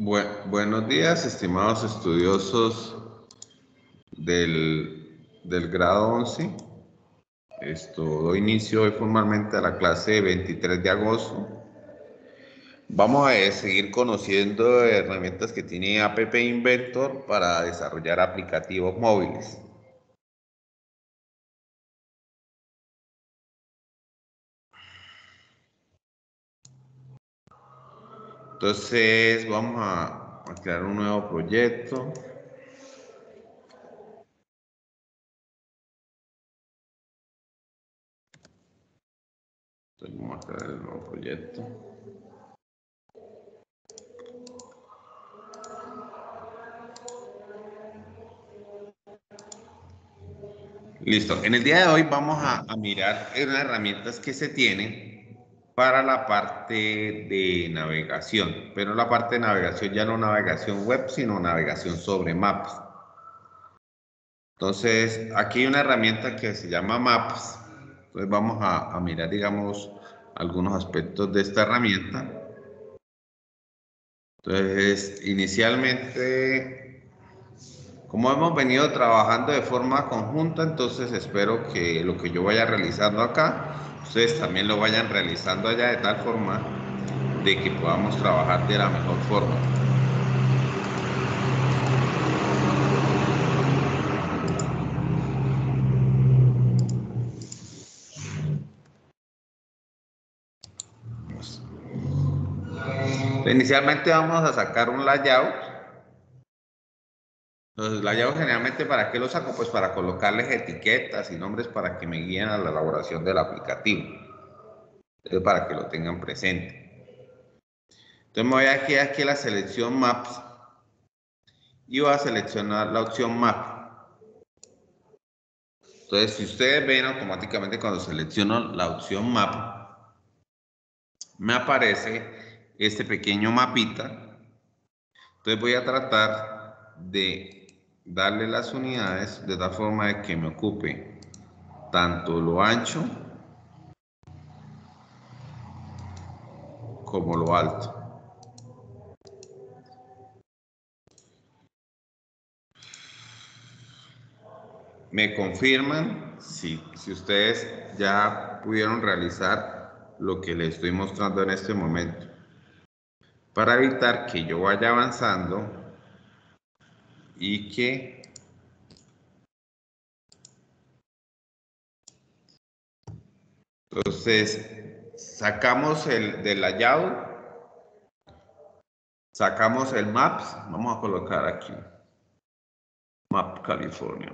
buenos días, estimados estudiosos del, del grado 11. Esto, doy inicio hoy formalmente a la clase 23 de agosto. Vamos a seguir conociendo herramientas que tiene App Inventor para desarrollar aplicativos móviles. Entonces vamos a, crear un nuevo proyecto. Vamos a crear el nuevo proyecto. Listo. En el día de hoy vamos a mirar las herramientas que se tienen para la parte de navegación, pero la parte de navegación ya no navegación web, sino navegación sobre maps. Entonces, aquí hay una herramienta que se llama Maps. Entonces vamos a, a mirar, digamos, algunos aspectos de esta herramienta. Entonces, inicialmente, como hemos venido trabajando de forma conjunta, entonces espero que lo que yo vaya realizando acá ustedes también lo vayan realizando allá de tal forma de que podamos trabajar de la mejor forma. Inicialmente vamos a sacar un layout entonces, la llave generalmente, ¿para qué lo saco? Pues para colocarles etiquetas y nombres para que me guíen a la elaboración del aplicativo. Entonces, para que lo tengan presente. Entonces, me voy aquí, aquí a la selección Maps y voy a seleccionar la opción Map. Entonces, si ustedes ven automáticamente cuando selecciono la opción Map, me aparece este pequeño mapita. Entonces, voy a tratar de darle las unidades de tal forma de que me ocupe tanto lo ancho como lo alto. Me confirman si, si ustedes ya pudieron realizar lo que les estoy mostrando en este momento. Para evitar que yo vaya avanzando, y que entonces sacamos el del layout sacamos el maps vamos a colocar aquí map California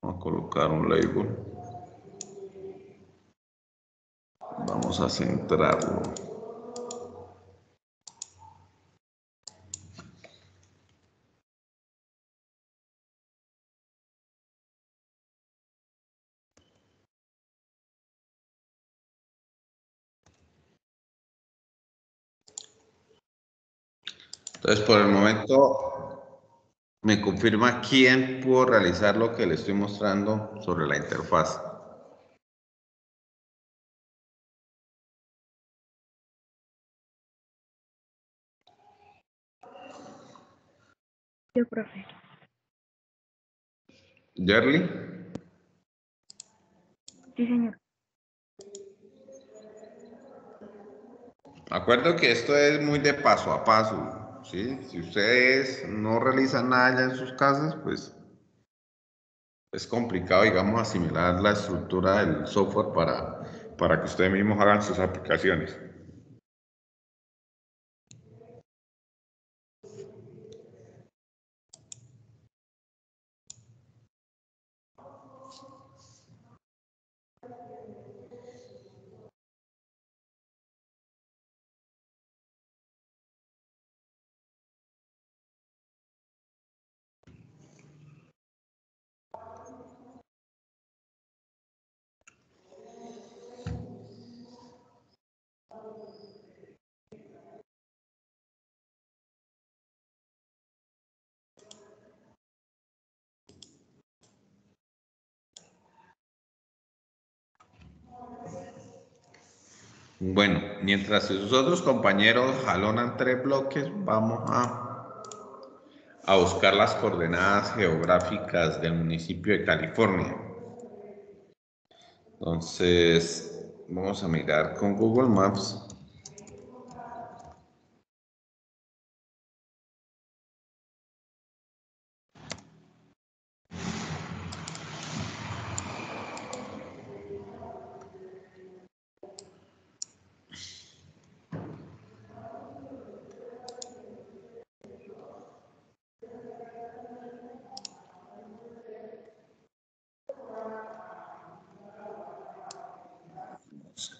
vamos a colocar un label vamos a centrarlo Entonces, por el momento, me confirma quién pudo realizar lo que le estoy mostrando sobre la interfaz. Yo, profe. ¿Yerly? Sí, señor. Acuerdo que esto es muy de paso a paso. Si ustedes no realizan nada en sus casas, pues es complicado, digamos, asimilar la estructura del software para, para que ustedes mismos hagan sus aplicaciones. Bueno, mientras sus otros compañeros jalonan tres bloques, vamos a, a buscar las coordenadas geográficas del municipio de California. Entonces, vamos a mirar con Google Maps.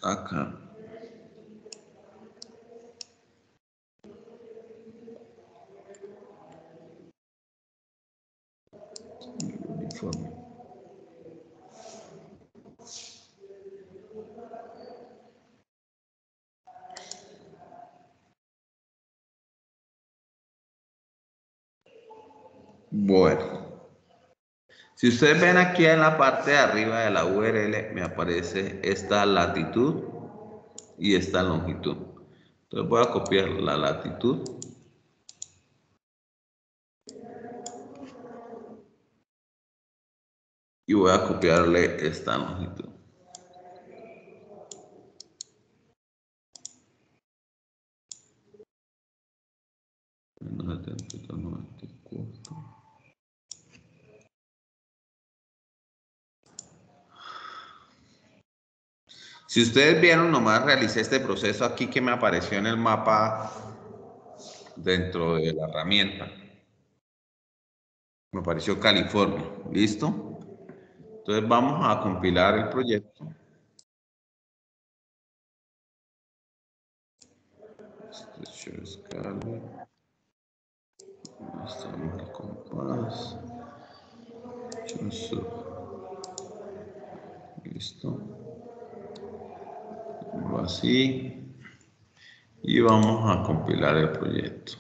acá. Uniforme. Bueno. Si ustedes ven aquí en la parte de arriba de la URL, me aparece esta latitud y esta longitud. Entonces voy a copiar la latitud. Y voy a copiarle esta longitud. Si ustedes vieron, nomás realicé este proceso aquí que me apareció en el mapa dentro de la herramienta. Me apareció California. ¿Listo? Entonces vamos a compilar el proyecto. Listo así y vamos a compilar el proyecto.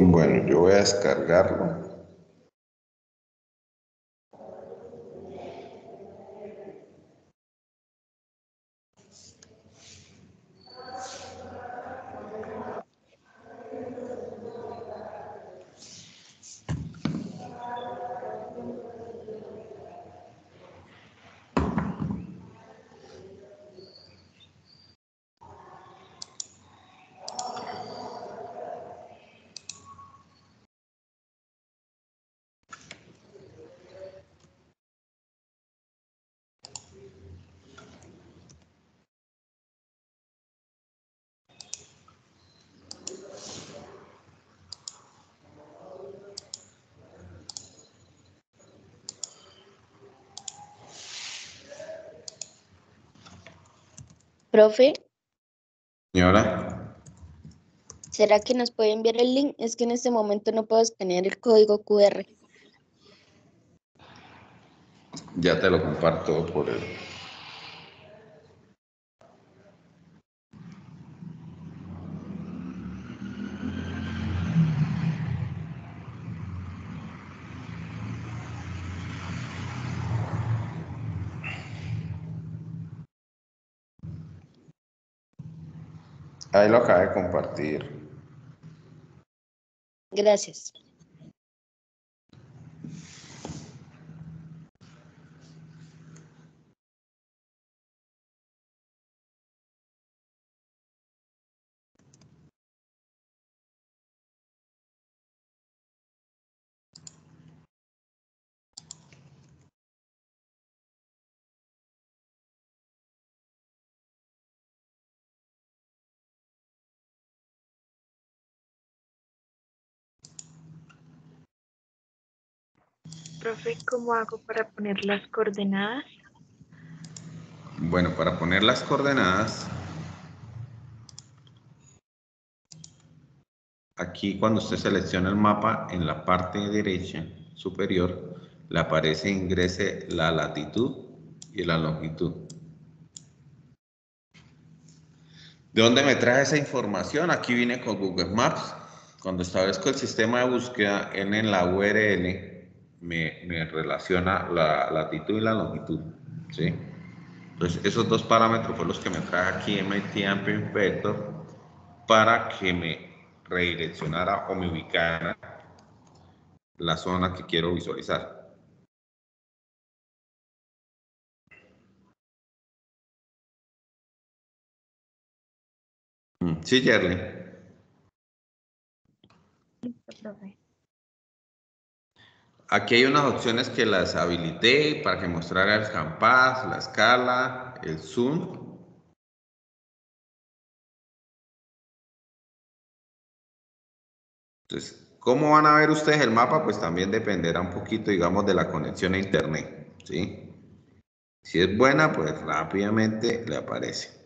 Bueno, yo voy a descargarlo. Profe, Señora, ¿será que nos puede enviar el link? Es que en este momento no puedo escanear el código QR. ya te lo comparto por el... Ahí lo acabé de compartir. Gracias. Profe, ¿cómo hago para poner las coordenadas? Bueno, para poner las coordenadas, aquí cuando usted selecciona el mapa, en la parte derecha superior, le aparece ingrese la latitud y la longitud. ¿De dónde me trae esa información? Aquí vine con Google Maps. Cuando establezco el sistema de búsqueda, en la URL me, relaciona la latitud y la longitud. ¿sí? Entonces, esos dos parámetros fueron los que me trae aquí MIT Amping Vector para que me redireccionara o me ubicara la zona que quiero visualizar. Mm, sí, Jerry. Aquí hay unas opciones que las habilité para que mostrara el campás, la escala, el zoom. Entonces, ¿cómo van a ver ustedes el mapa? Pues también dependerá un poquito, digamos, de la conexión a internet, ¿sí? Si es buena, pues rápidamente le aparece.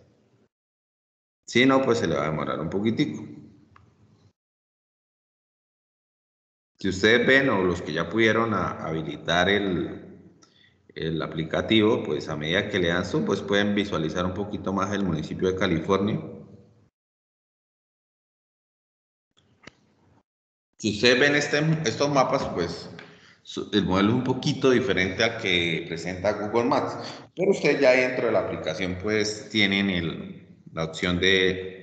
Si no, pues se le va a demorar un poquitico. Si ustedes ven o los que ya pudieron habilitar el, el aplicativo, pues a medida que le dan zoom, pues pueden visualizar un poquito más el municipio de California. Si ustedes ven este, estos mapas, pues el modelo es un poquito diferente al que presenta Google Maps, pero ustedes ya dentro de la aplicación pues tienen el, la opción de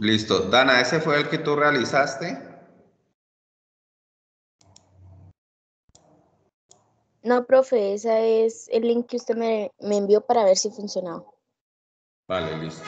Listo. Dana, ¿ese fue el que tú realizaste? No, profe, ese es el link que usted me, me envió para ver si funcionaba. Vale, listo.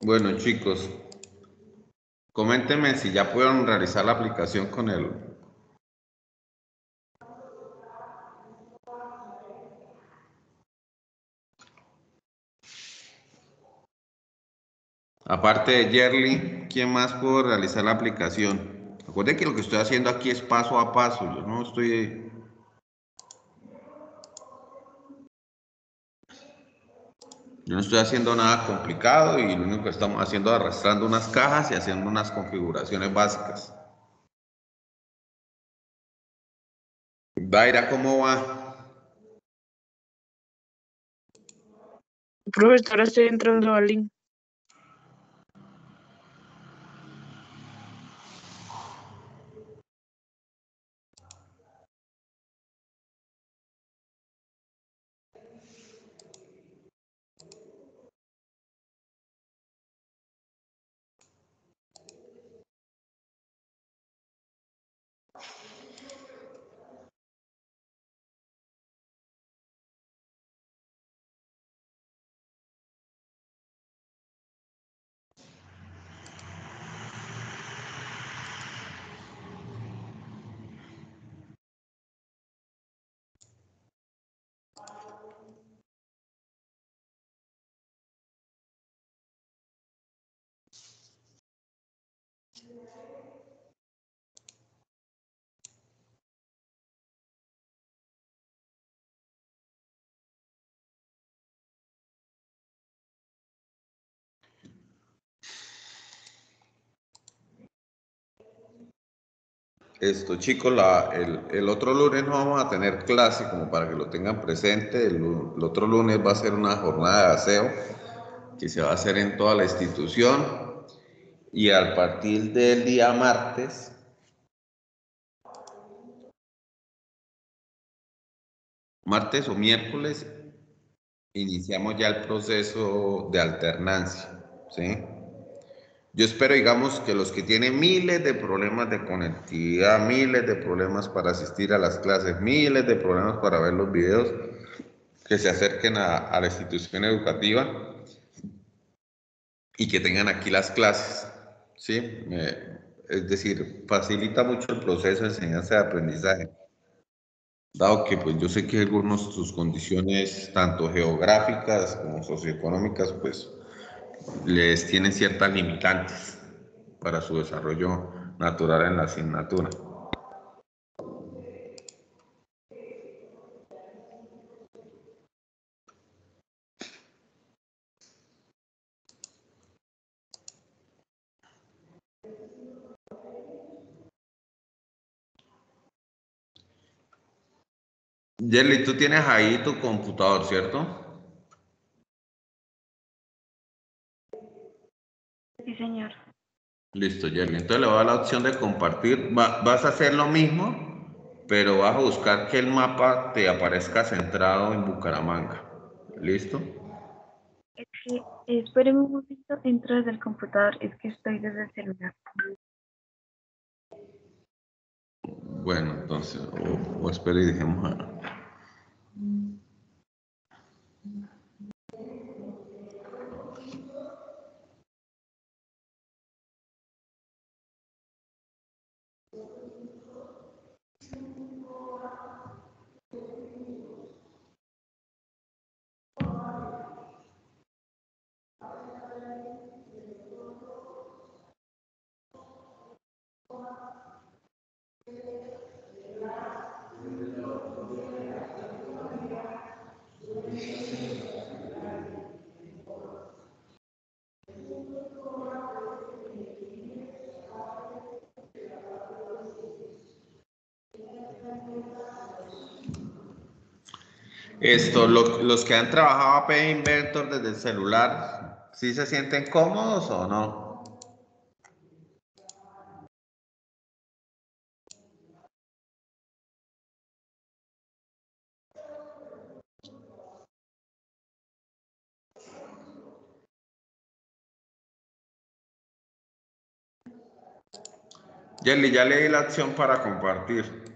Bueno, chicos, coméntenme si ya pudieron realizar la aplicación con el... Aparte de Yerly, ¿quién más pudo realizar la aplicación? Recuerden que lo que estoy haciendo aquí es paso a paso, yo no estoy... Yo no estoy haciendo nada complicado y lo único que estamos haciendo es arrastrando unas cajas y haciendo unas configuraciones básicas. Daira, ¿cómo va? Profesora, estoy entrando al link. Esto, chicos, la, el, otro lunes no vamos a tener clase, como para que lo tengan presente. El, otro lunes va a ser una jornada de aseo que se va a hacer en toda la institución. Y a partir del día martes, martes o miércoles, iniciamos ya el proceso de alternancia. ¿sí? Yo espero, digamos, que los que tienen miles de problemas de conectividad, miles de problemas para asistir a las clases, miles de problemas para ver los videos, que se acerquen a, a la institución educativa y que tengan aquí las clases. ¿Sí? Es decir, facilita mucho el proceso de enseñanza y aprendizaje. Dado que pues yo sé que algunos sus condiciones, tanto geográficas como socioeconómicas, pues les tienen ciertas limitantes para su desarrollo natural en la asignatura. Yerly, tú tienes ahí tu computador, ¿cierto? Sí, señor. Listo, Yerly. Entonces le voy a dar la opción de compartir. Va, vas a hacer lo mismo, pero vas a buscar que el mapa te aparezca centrado en Bucaramanga. ¿Listo? Sí, espéreme un momento, entro desde el computador, es que estoy desde el celular. Bueno, entonces, o, o espera y dejemos a... Esto, lo, los que han trabajado AP Inventor desde el celular, ¿sí se sienten cómodos o no? Jelly, ya leí la acción para compartir.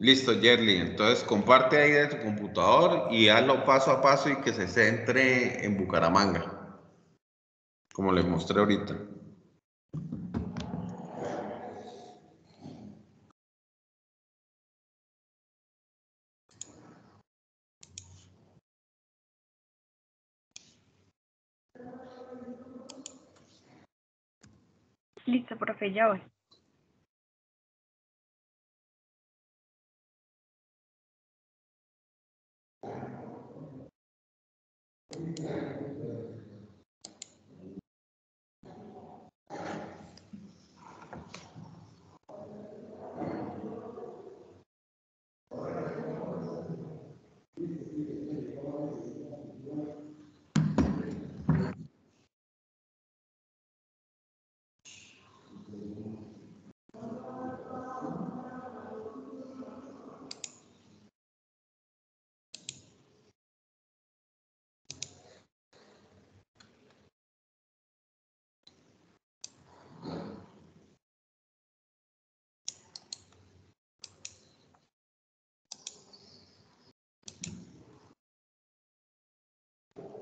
Listo, Yerly. Entonces comparte ahí de tu computador y hazlo paso a paso y que se centre en Bucaramanga. Como les mostré ahorita. Listo, profe, ya voy.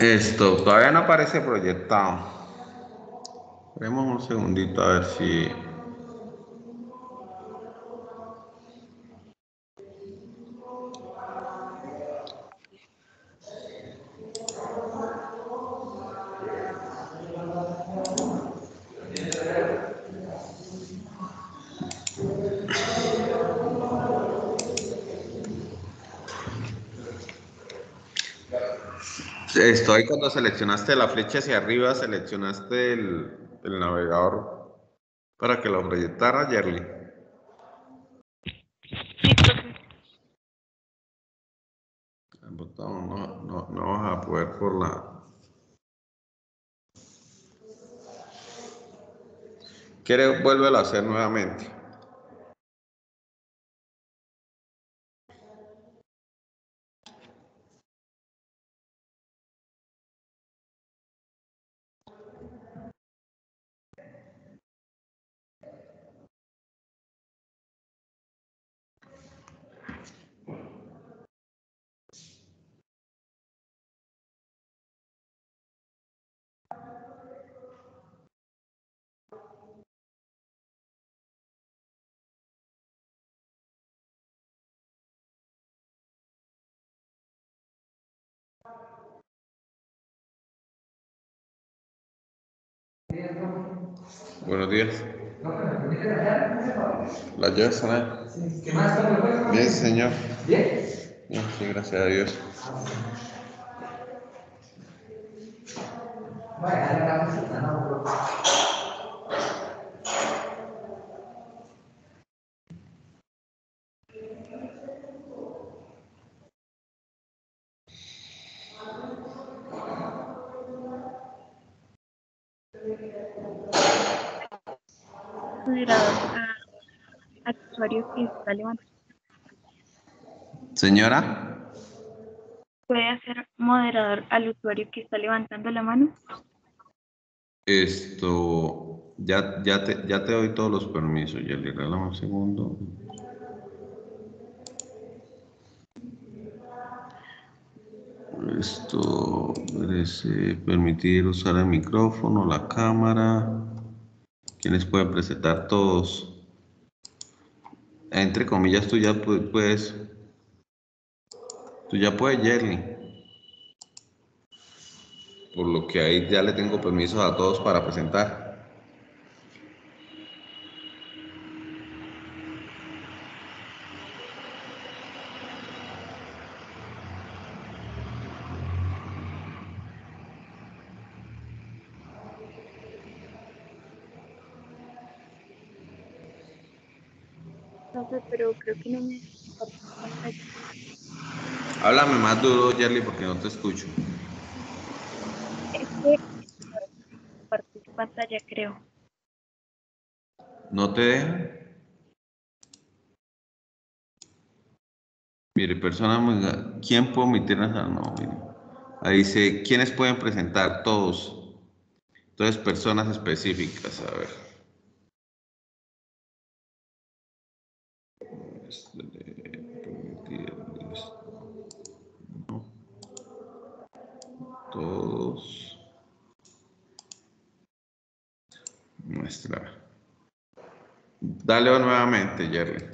Esto todavía no aparece proyectado. Esperemos un segundito a ver si. Esto ahí cuando seleccionaste la flecha hacia arriba, seleccionaste el, el navegador para que lo proyectara, Yerly. Sí. El botón no, no, no vas a poder por la. ¿Quiere vuélvelo a hacer nuevamente? Buenos días. ¿La llaves están ahí? Bien, señor. Bien, sí, gracias a Dios. Moderador a, que está levantando. Señora, ¿Puede hacer moderador al usuario que está levantando la mano? esto, ya, ya, te, ya te doy todos los permisos, Yerly, regálame un segundo. Esto, merece permitir usar el micrófono, la cámara. Quienes pueden presentar todos. Entre comillas, tú ya pu- puedes. Tú ya puedes, Yerly. Por lo que ahí ya le tengo permisos a todos para presentar. profe, pero creo que no me. Háblame más duro, Yerly, porque no te escucho. Es que compartir pantalla, creo. ¿No te deja? Mire, persona ¿Quién puede omitir? No, mire. Ahí dice, ¿quiénes pueden presentar? Todos. Entonces, personas específicas, a ver. Este, permitir, listo. No. Todos. Muestra. Dale nuevamente, Jerry.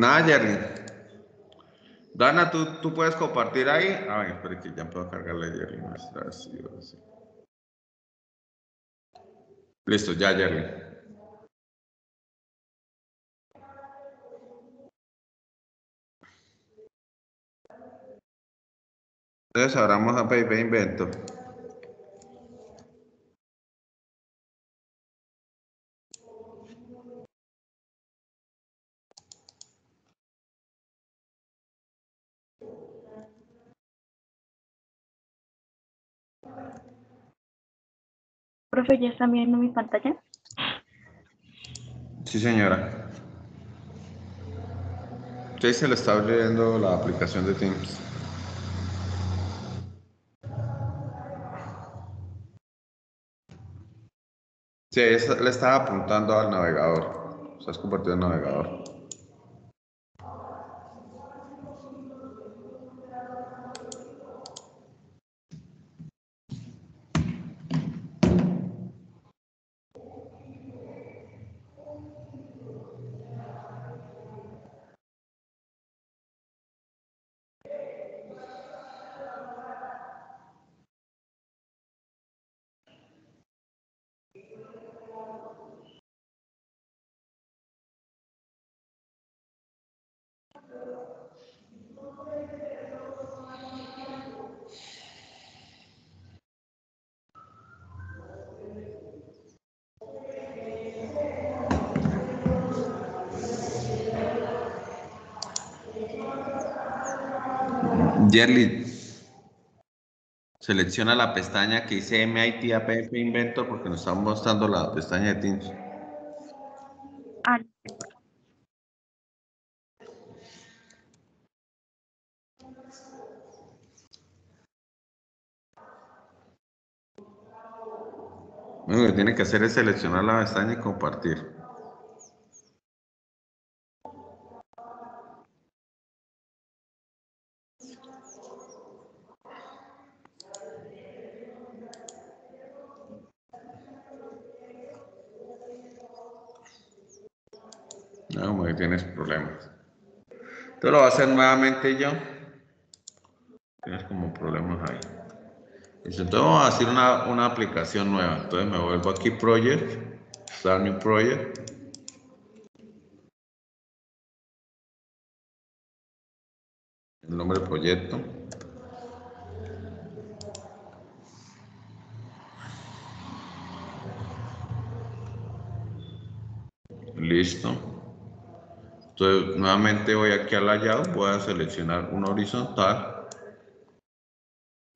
Nada, Jerry. Dana, ¿tú, tú puedes compartir ahí. Ay, espera que ya puedo cargarle a Jerry. Listo, ya, Jerry. Entonces ahora vamos a PIP Invento. Profe, ¿ya están viendo mi pantalla? Sí, señora. Usted se le está abriendo la aplicación de Teams. Sí, le estaba apuntando al navegador. Se has compartido el navegador. Yerly, selecciona la pestaña que dice MIT APF Inventor porque nos está mostrando la pestaña de Teams. Ah, Lo único que tiene que hacer es seleccionar la pestaña y compartir. No, como que tienes problemas. Lo voy a hacer nuevamente yo. Tienes como problemas ahí. Entonces vamos a hacer una, una aplicación nueva. Entonces me vuelvo aquí Project, Start New Project. El nombre del proyecto. Listo. Entonces nuevamente voy aquí al layout, voy a seleccionar una horizontal.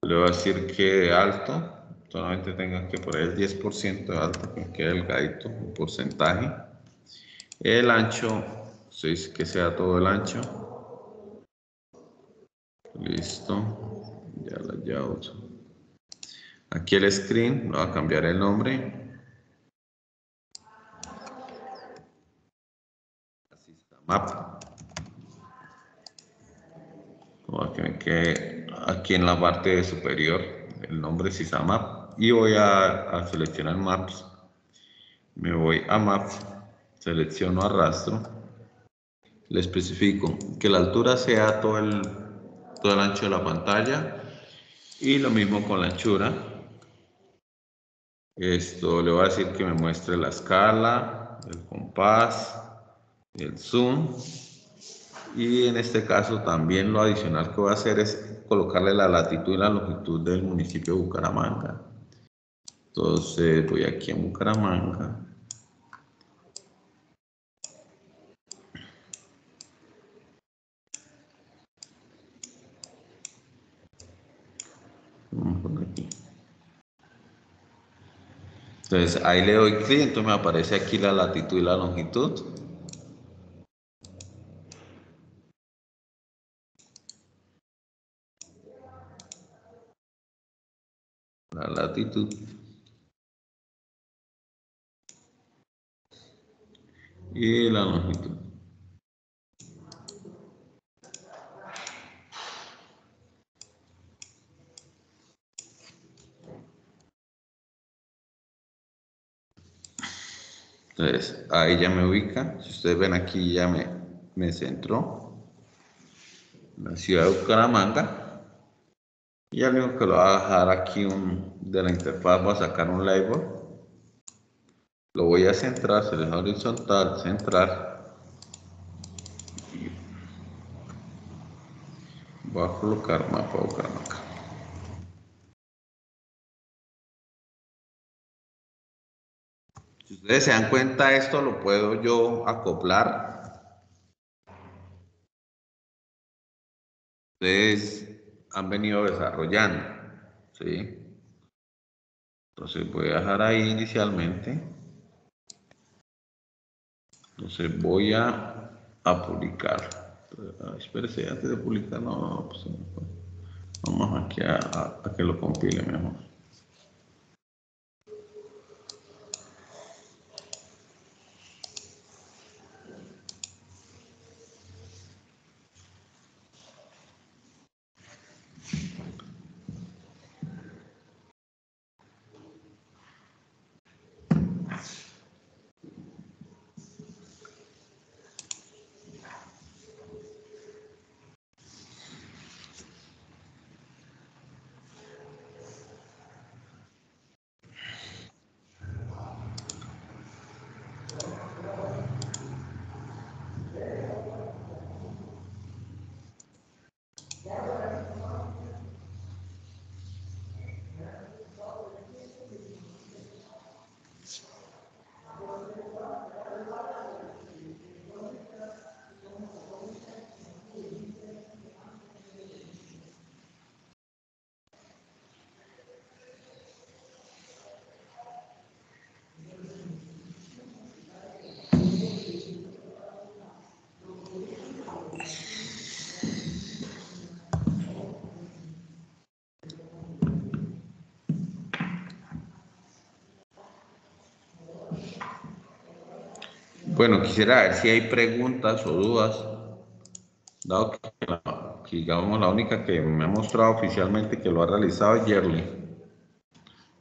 Le voy a decir que de alto, solamente tenga que poner el 10% de alto, que quede delgadito, un porcentaje. El ancho, dice que sea todo el ancho. Listo. Ya la ya uso. Aquí el screen, voy a cambiar el nombre. Map. Como que aquí en la parte superior el nombre Map y voy a, seleccionar Maps. Me voy a Map, selecciono arrastro, le especifico que la altura sea todo el, todo el ancho de la pantalla y lo mismo con la anchura. Esto le voy a decir que me muestre la escala, el compás, el zoom y en este caso también lo adicional que voy a hacer es colocarle la latitud y la longitud del municipio de Bucaramanga. Entonces voy aquí a Bucaramanga. Entonces ahí le doy clic, entonces me aparece aquí la latitud y la longitud. La latitud y la longitud. Entonces, ahí ya me ubica. Si ustedes ven aquí, ya me, me centró. La ciudad de Bucaramanga. Y ya único que lo voy a dejar aquí un, de la interfaz, voy a sacar un label. Lo voy a centrar, seleccionar horizontal, centrar. Voy a colocar mapa Bucaramanga. Si ustedes se dan cuenta, esto lo puedo yo acoplar. Entonces, han venido desarrollando. ¿sí? Entonces voy a dejar ahí inicialmente. Entonces voy a, a publicar. Espérese, antes de publicar, no, pues, vamos aquí a, a que lo compile mejor. Bueno, quisiera ver si hay preguntas o dudas, dado que, digamos la única que me ha mostrado oficialmente que lo ha realizado es Yerly.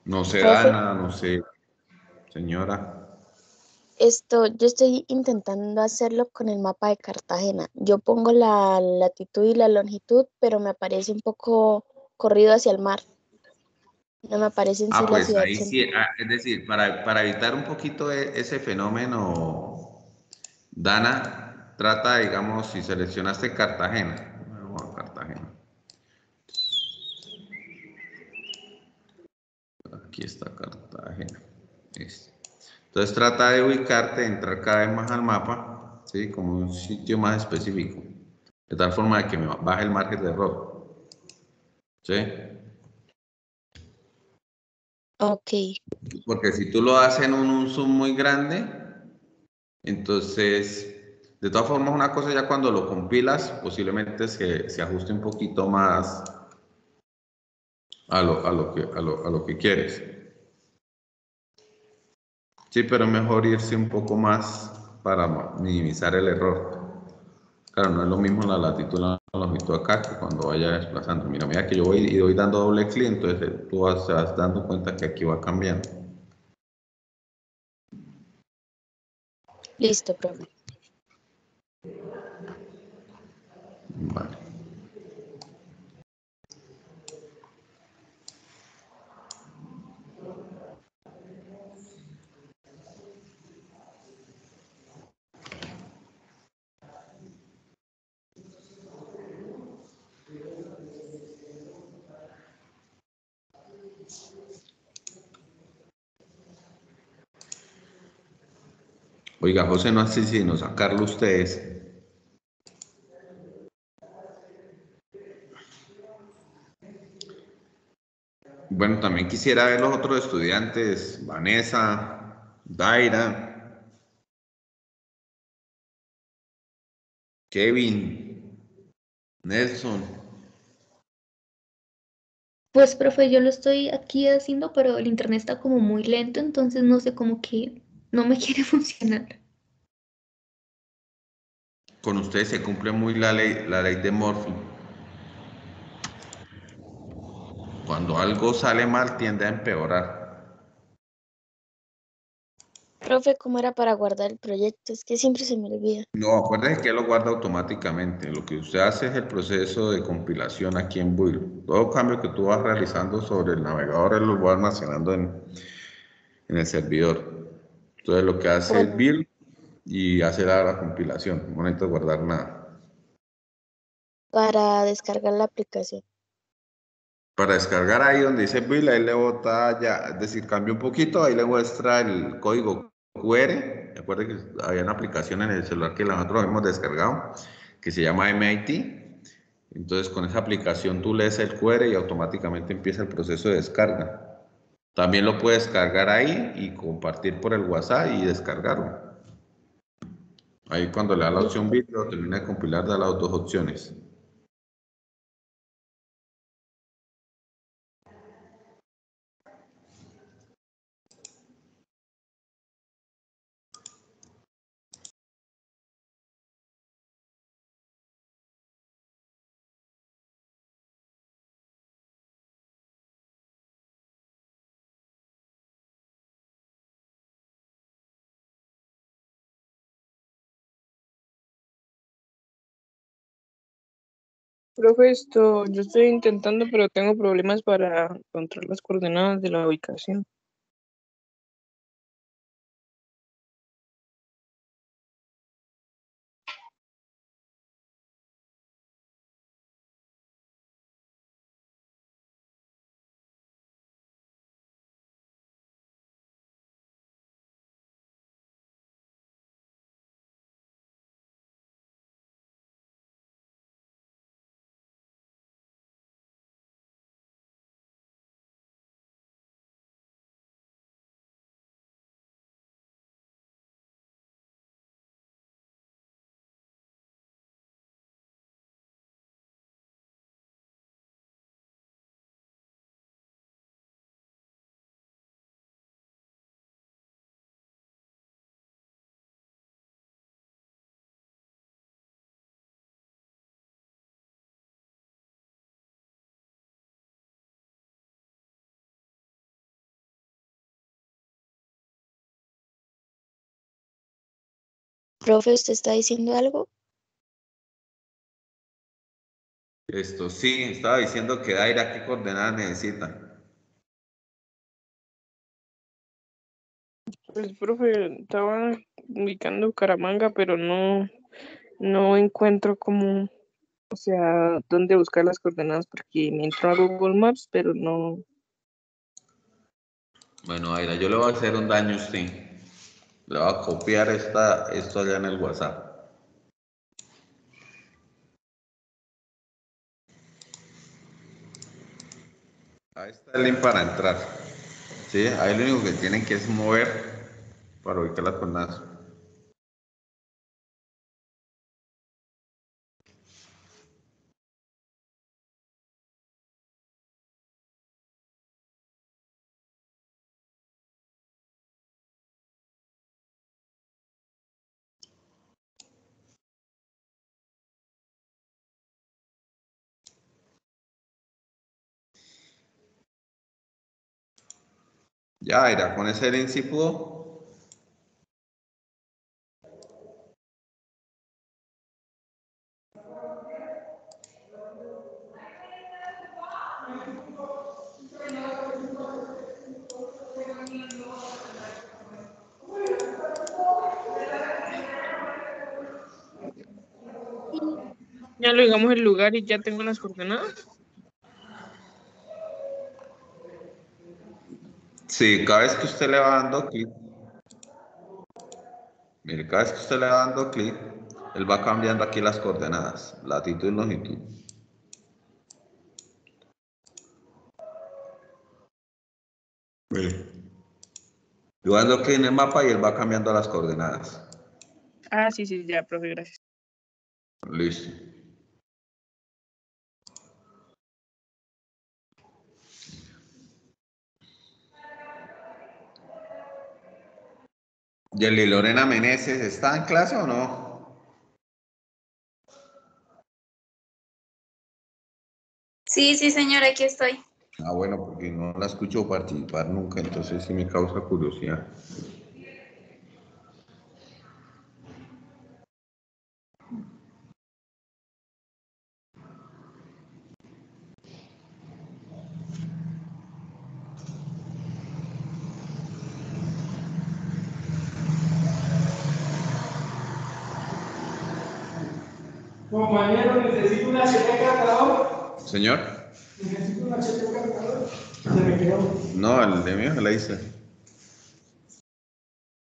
No sé, Ana, no sé, señora. Esto, yo estoy intentando hacerlo con el mapa de Cartagena. Yo pongo la latitud y la longitud, pero me aparece un poco corrido hacia el mar. No me aparece en ah, pues ahí sí, ah, es decir, para, para evitar un poquito e, ese fenómeno Dana, trata, digamos, si seleccionaste Cartagena. Vamos a Cartagena. Aquí está Cartagena. Entonces trata de ubicarte, entrar cada vez más al mapa, ¿sí? como un sitio más específico. De tal forma que me baje el margen de error. ¿Sí? Ok. Porque si tú lo haces en un zoom muy grande, entonces, De todas formas, una cosa ya cuando lo compilas, posiblemente se, se ajuste un poquito más a lo, a lo, que, a lo, a lo que quieres. Sí, pero es mejor irse un poco más para minimizar el error. Claro, no es lo mismo la latitud la longitud acá que cuando vaya desplazando. Mira, mira que yo voy y voy dando doble clic, entonces tú vas, vas dando cuenta que aquí va cambiando. Listo, profe. Vale. Oiga, José, no sé si no sacarlo ustedes. Bueno, también quisiera ver los otros estudiantes, Vanessa, Daira, Kevin, Nelson. Pues, profe, yo lo estoy aquí haciendo, pero el internet está como muy lento, entonces no sé cómo que no me quiere funcionar. Con ustedes se cumple muy la ley, la ley de Murphy. Cuando algo sale mal tiende a empeorar. Profe, ¿cómo era para guardar el proyecto? Es que siempre se me olvida. No, acuérdense que lo guarda automáticamente. Lo que usted hace es el proceso de compilación aquí en Build. Todo cambio que tú vas realizando sobre el navegador él lo va almacenando en, en el servidor. Entonces lo que hace es build y hace la, la compilación. No necesita guardar nada. Para descargar la aplicación. Para descargar ahí donde dice build, ahí le bota ya, es decir, cambia un poquito, ahí le muestra el código QR. Recuerden que había una aplicación en el celular que nosotros hemos descargado, que se llama MIT. Entonces con esa aplicación tú lees el QR y automáticamente empieza el proceso de descarga. También lo puedes cargar ahí y compartir por el WhatsApp y descargarlo. Ahí cuando le da la opción vídeo, termina de compilar, da las dos opciones. Profe, esto, yo estoy intentando, pero tengo problemas para encontrar las coordenadas de la ubicación. Profe, ¿usted está diciendo algo? Esto sí, estaba diciendo que Daira, ¿qué coordenadas necesita? Pues, profe, estaba ubicando Caramanga, pero no, no encuentro cómo, o sea, dónde buscar las coordenadas, porque me entró a Google Maps, pero no. Bueno, Daira, yo le voy a hacer un daño a usted. Le voy a copiar esta, esto allá en el WhatsApp. Ahí está el link para entrar. ¿Sí? Ahí lo único que tienen que es mover para ubicar las coordenadas. Ya, irá con ese link si pudo. Ya lo digamos el lugar y ya tengo las coordenadas. Sí, cada vez que usted le va dando clic, mire, cada vez que usted le va dando clic, él va cambiando aquí las coordenadas, latitud y longitud. Mire. Yo dando clic en el mapa y él va cambiando las coordenadas. Ah, sí, sí, ya, profe, gracias. Listo. Yeli Lorena Meneses, ¿está en clase o no? Sí, sí, señor, aquí estoy. Ah, bueno, porque no la escucho participar nunca, entonces sí me causa curiosidad. Compañero, necesito una HP cargador. Señor, Necesito una HP cargador. Se me quedó. no, el de mí se la hice.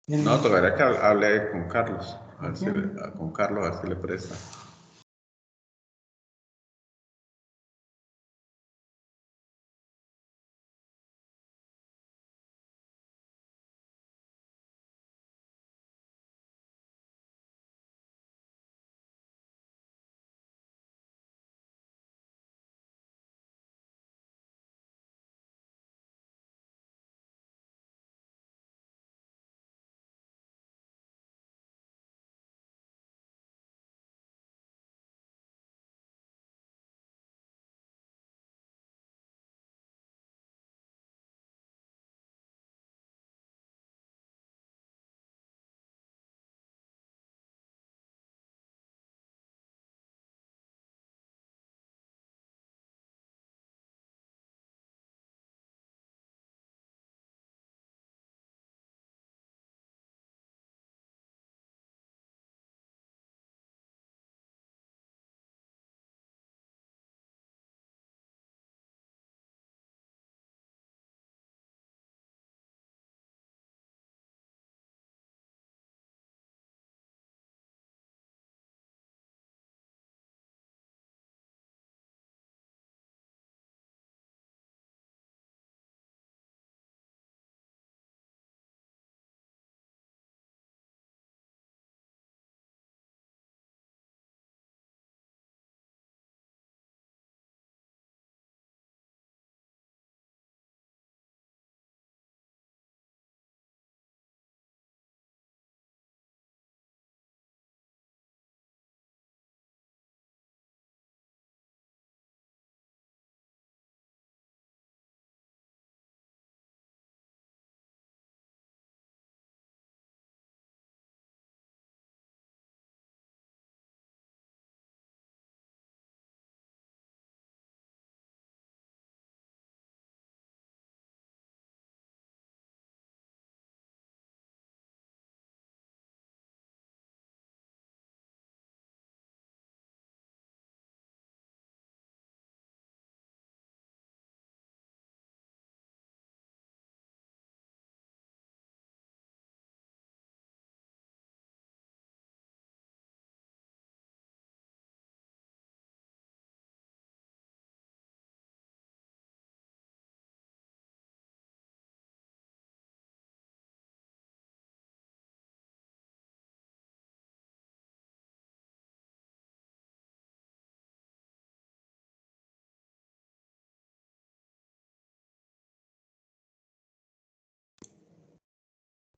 No, tocaría que hab- hable con Carlos, a ver si le- con Carlos, a ver si le presta.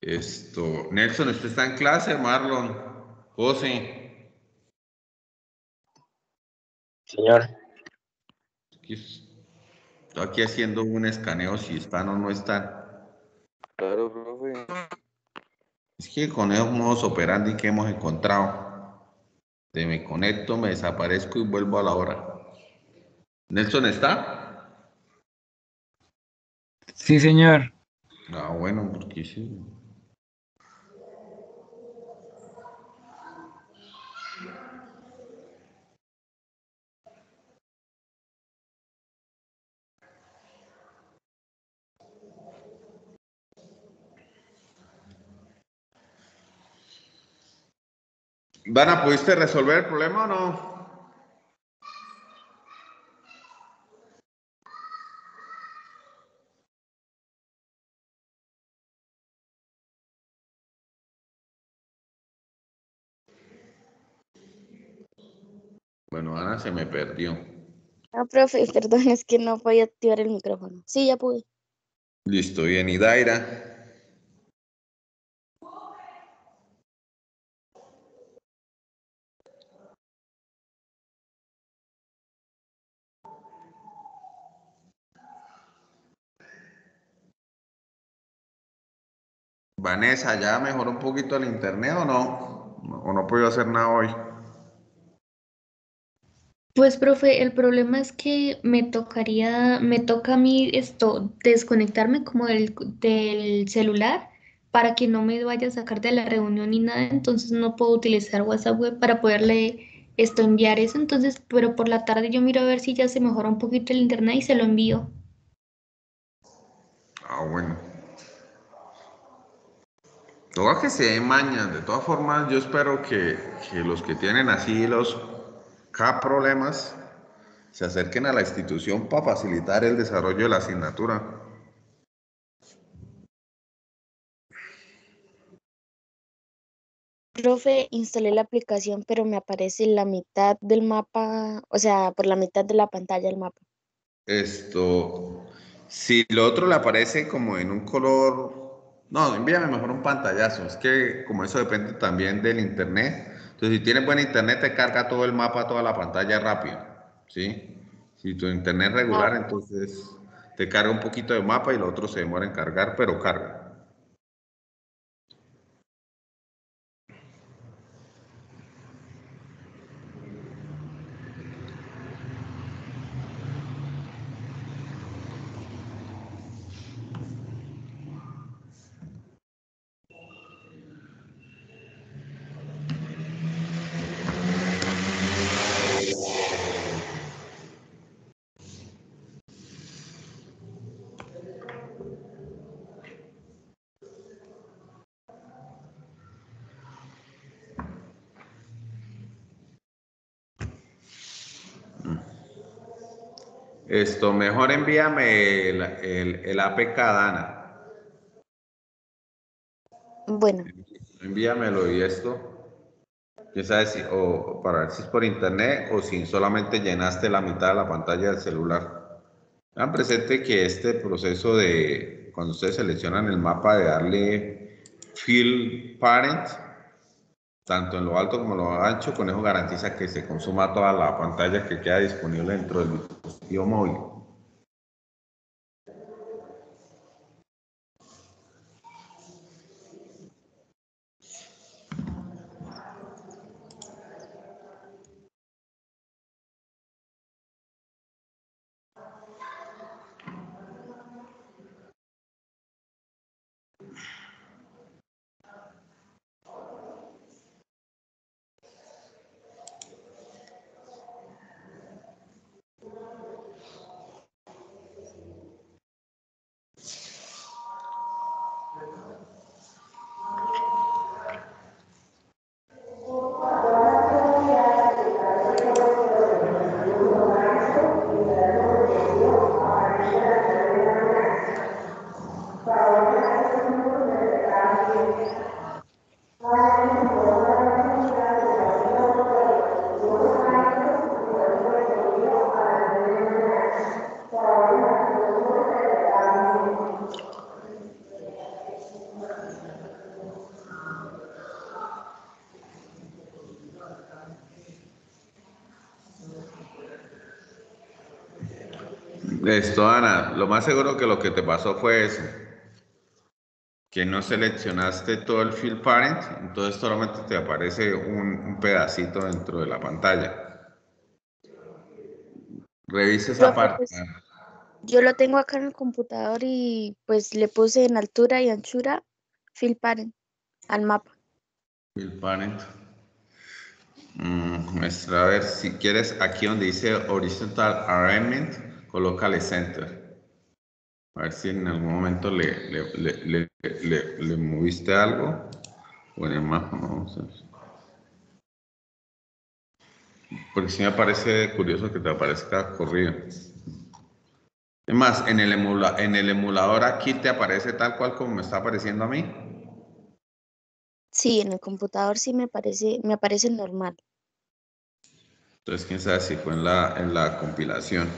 Esto, Nelson, ¿usted está en clase, Marlon? José. Señor, estoy aquí haciendo un escaneo si están o no están. Claro, profe. Es que con esos modos operandi que hemos encontrado, de me conecto, me desaparezco y vuelvo a la hora. ¿Nelson está? Sí, señor. Ah, bueno, porque sí. Vana, ¿pudiste resolver el problema o no? Bueno, Ana se me perdió. No, profe, perdón, es que no podía activar el micrófono. Sí, ya pude. Listo, bien. ¿Y Daira? Vanessa, ¿ya mejoró un poquito el internet o no? ¿O no puedo hacer nada hoy? Pues, profe, el problema es que me tocaría, me toca a mí esto, desconectarme como del, del celular para que no me vaya a sacar de la reunión ni nada, entonces no puedo utilizar WhatsApp web para poderle esto enviar eso, entonces, pero por la tarde yo miro a ver si ya se mejora un poquito el internet y se lo envío. Ah, bueno. Todo que se den mañas. De todas formas, yo espero que, que los que tienen así los K problemas se acerquen a la institución para facilitar el desarrollo de la asignatura. Profe, instalé la aplicación, pero me aparece la mitad del mapa, o sea, por la mitad de la pantalla del mapa. Esto, si lo otro le aparece como en un color, no, envíame mejor un pantallazo. Es que como eso depende también del internet. Entonces, si tienes buen internet, te carga todo el mapa, toda la pantalla rápido, ¿sí? Si tu internet es regular, Ah. entonces te carga un poquito de mapa y lo otro se demora en cargar, pero carga. Esto, mejor envíame el, el, el APK Dana. Bueno, Envíamelo y esto. Quién sabe si, o para ver si es por internet o si solamente llenaste la mitad de la pantalla del celular. Tengan presente que este proceso de, cuando ustedes seleccionan el mapa, de darle fill parent, tanto en lo alto como en lo ancho, con eso garantiza que se consuma toda la pantalla que queda disponible dentro del dispositivo móvil. Esto, Ana, lo más seguro que lo que te pasó fue eso. que no seleccionaste todo el field parent, entonces solamente te aparece un, un pedacito dentro de la pantalla. Revisa esa parte. pues, Yo lo tengo acá en el computador y pues le puse en altura y anchura fill parent al mapa. Field parent. Mm, muestra, a ver, si quieres, aquí donde dice horizontal alignment, colócale center. A ver si en algún momento le, le, le, le, moviste algo. O en el mapa, no, vamos a ver. Porque sí me parece curioso que te aparezca corrido. Es más, en el, emula- en el emulador aquí te aparece tal cual como me está apareciendo a mí. Sí, en el computador sí me parece, me aparece normal. Entonces, quién sabe si fue en la, en la compilación.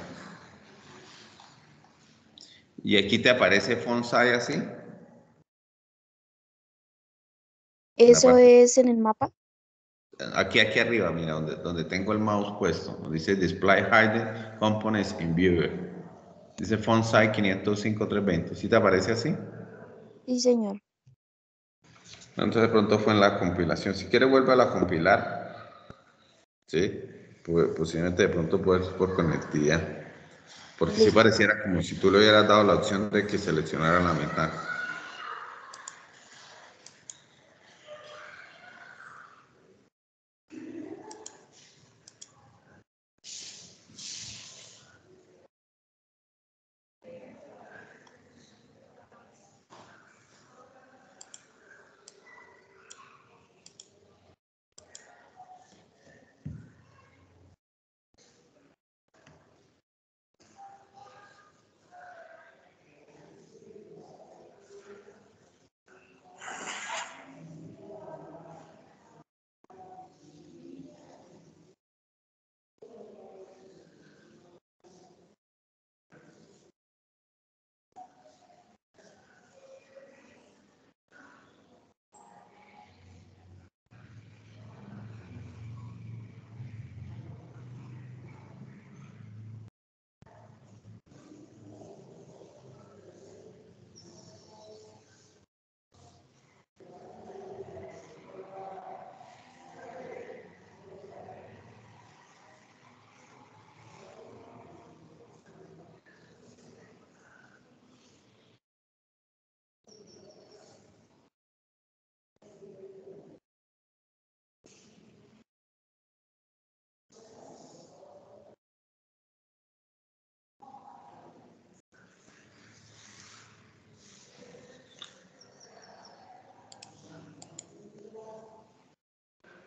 Y aquí te aparece font size así. ¿Eso es en el mapa? Aquí, aquí arriba, mira, donde, donde tengo el mouse puesto. Dice Display Hidden Components in Viewer. Dice font size 505.320. ¿Sí te aparece así? Sí, señor. Entonces de pronto fue en la compilación. Si quiere vuelve a la compilar. Sí. Pues, posiblemente de pronto puede ser por conectividad. Porque si pareciera como si tú le hubieras dado la opción de que seleccionara la mitad.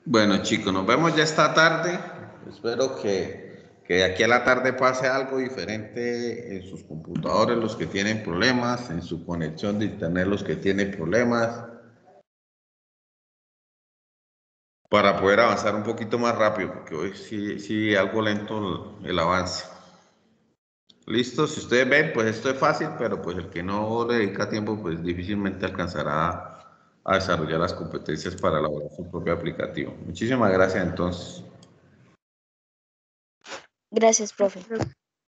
Bueno, chicos, nos vemos ya esta tarde. Espero que, que de aquí a la tarde pase algo diferente en sus computadores, los que tienen problemas, en su conexión de internet, los que tienen problemas, para poder avanzar un poquito más rápido, porque hoy sí, sí algo lento el, avance. Listo, si ustedes ven, pues esto es fácil, pero pues el que no dedica tiempo, pues difícilmente alcanzará a desarrollar las competencias para elaborar su propio aplicativo. Muchísimas gracias entonces. Gracias, profe.